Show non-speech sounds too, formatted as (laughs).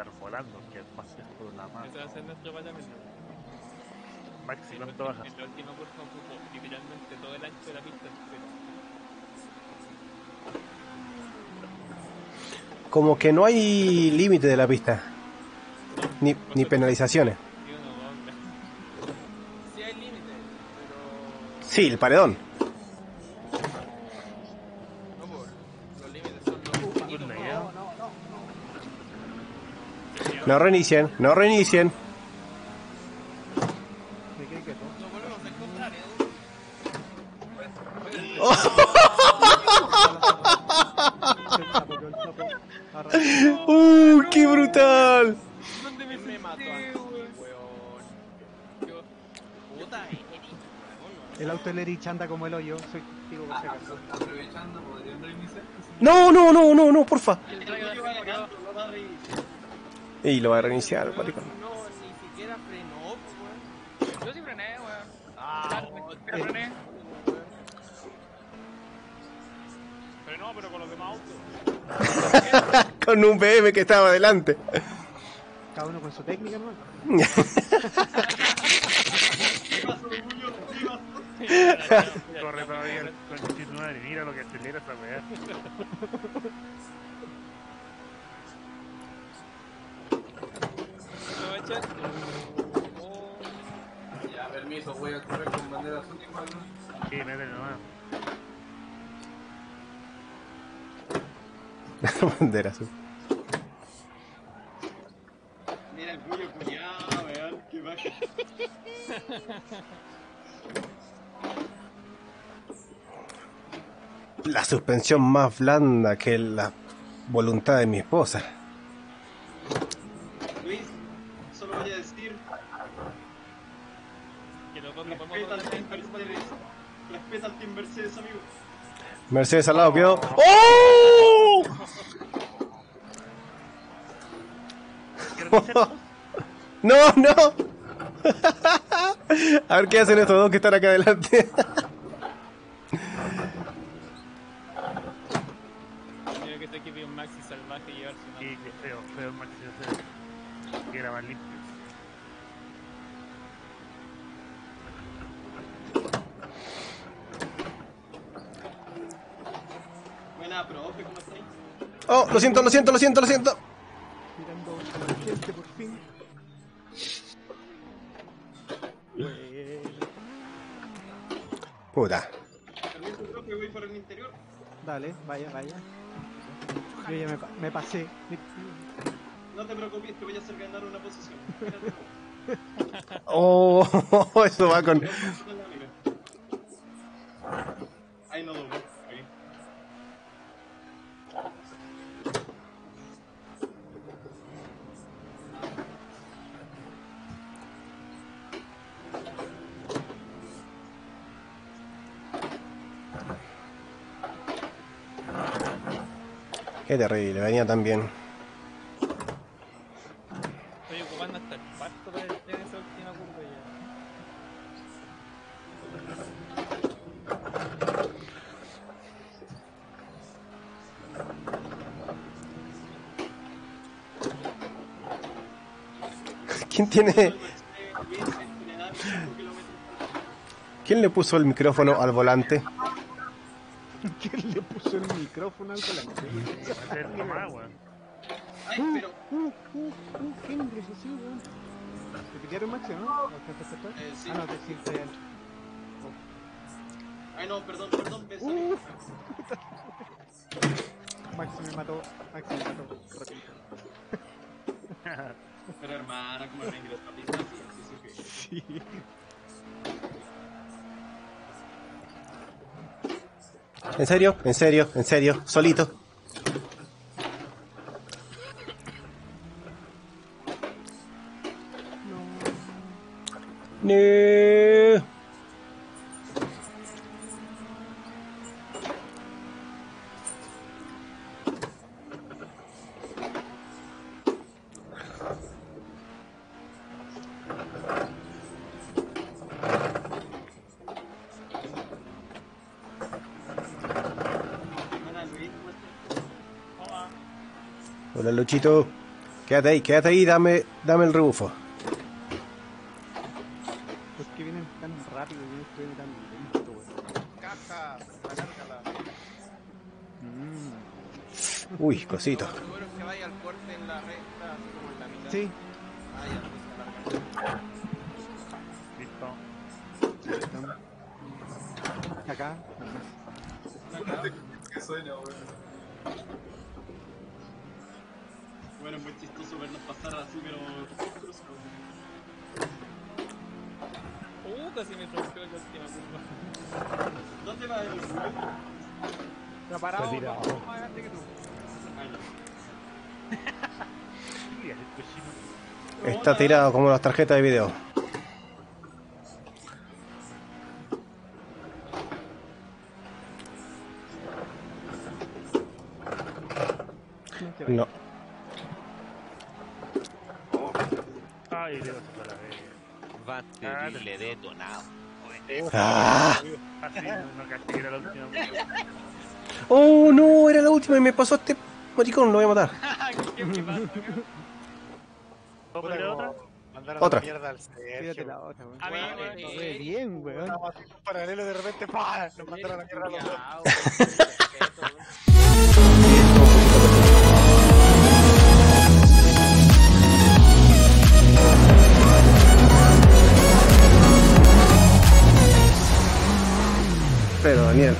estar volando, que es más por la mano. Ese va a ser nuestro parámetro. Maxi, ¿cuánto bajas? la última curva ocupo literalmente todo el ancho de la pista. Como que no hay límite de la pista. Ni, ni penalizaciones. Sí hay límite, pero... Sí, el paredón. No, por los límites son los infinitos. Una idea. No reinicien, no reinicien. ¿eh? (laughs) ¡Uh, qué brutal! El auto del Erich anda como el hoyo. Soy testigo por si acaso. Aprovechando, podrían reiniciar. No, no, no, no, no, porfa. Y lo va a reiniciar, maricón. No, ni siquiera frenó, pues, weón. Yo sí frené, weón. Ah, pero frené. Frenó, pero con los demás autos. (laughs) Con un BM que estaba adelante. Cada uno con su técnica, hermano. Corre todavía el conchito madre, mira lo que acelera esa weá. (laughs) Oh, Ya, permiso, voy a correr con bandera azul igual, ¿no? Sí, métele nomás. (laughs) Bandera azul. Mira el cuyo cuñado, weón, qué baja. La suspensión más blanda que la voluntad de mi esposa. Luis, solo voy a decir, que los dos no podemos respeta al Team Mercedes, respeta al Team Mercedes, amigo. Mercedes al lado quedó. (laughs) ¡Oh! No, no. (laughs) A ver qué hacen estos dos que están acá adelante. Mira que este equipo es un maxi salvaje y llevarse una. Sí, qué feo, feo el Maxi ese. Que era más limpio. Buena, profe, ¿cómo estáis? Oh, lo siento, lo siento, lo siento, lo siento. Mirando a la gente por fin. Puta. Permiso, profe, voy por el interior. Dale, vaya, vaya. Yo ya me, me pasé. No te preocupes, te voy a hacer ganar una posición. Espérate, Oh, (laughs) eso va con. Ahí no dobló. Ahí. Qué terrible, venía tan bien. Estoy ocupando hasta el pasto para en esa última curva ya. ¿Quién tiene. Luis, entrenar 5 kilómetros. ¿Quién le puso el micrófono al volante? (laughs) ¿Quién le puso el micrófono al weón. Ay, pero. Uh, uh, uh, ¿qué ingreso sí, weón? ¿Te pillaron Maxi, no? Eh, sí. Ah, no, te sí, está bien. Ay, no, perdón, perdón, bésame. Uh, (laughs) Maxi me mató. Maxi me mató. (laughs) Pero hermana, ¿cómo me ingresó a pista? Sí, sí, sí. ¿En serio? ¿En serio? ¿En serio? ¿Solito? No. Hermana Hola. Luchito. Quédate ahí, quédate ahí y dame, dame el rebufo. ¿Por qué vienen tan rápido y yo estoy tan lento, weón? Caja, recárgala. Mm. Uy, cosito. Lo seguro es que vaya al corte en la recta, así como en la mitad. Sí, Ah, ya, pues. Listo. estamos. Acá, Que suena, weón. Bueno, es muy chistoso vernos pasar así, pero... Uh, casi me rompió la última curva. ¿Dónde va el Rubén? Está parado, Está tirado. más que tú. Está tirado como las tarjetas de video. No te No. Ay, Dios, para la vez. Va Ah, terrible detonado. ¡Ah! Así, no caché que era la última. ¡Oh, no! Era la última y me pasó este maricón, lo voy a matar. (laughs) ¿Qué me otra? Mandaron Otra. a la mierda al Sergio. la otra, weón. A ver, Weón, re bien, weón. Estábamos haciendo un paralelo de repente, ¡pah! Nos mandaron a la mierda a los dos. (laughs) Pero Daniel,